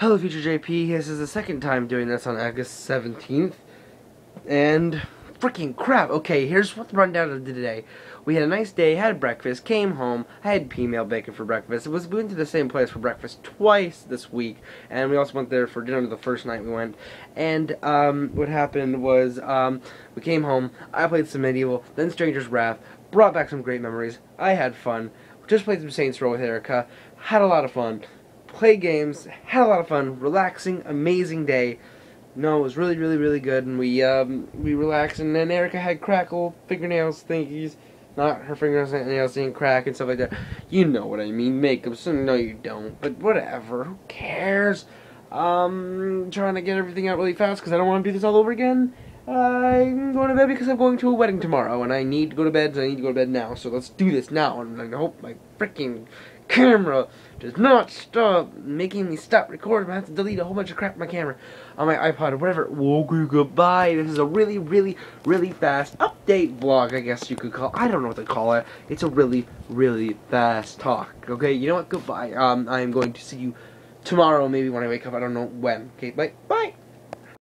Hello, Future JP. This is the second time doing this on August 17th. And freaking crap. Okay, here's what the rundown of the today. We had a nice day, had breakfast, came home, I had female bacon for breakfast. It was we went to the same place for breakfast twice this week, and we also went there for dinner the first night we went. And um, what happened was um, we came home, I played some MediEvil, then Stranger's Wrath, brought back some great memories. I had fun. Just played some Saints Row with Erica, had a lot of fun play games, had a lot of fun, relaxing, amazing day. No, it was really, really, really good, and we um, we relaxed, and then Erica had crackle fingernails thingies, not her fingernails and nails didn't crack and stuff like that. You know what I mean, makeup. So no, you don't, but whatever. Who cares? Um, trying to get everything out really fast because I don't want to do this all over again. I'm going to bed because I'm going to a wedding tomorrow, and I need to go to bed, so I need to go to bed now. So let's do this now, and I hope my freaking camera does not stop making me stop recording. I have to delete a whole bunch of crap on my camera, on my iPod, or whatever. Okay, goodbye. This is a really, really, really fast update vlog, I guess you could call I don't know what to call it. It's a really, really fast talk. Okay, you know what? Goodbye. Um, I'm going to see you tomorrow, maybe when I wake up. I don't know when. Okay, bye. Bye.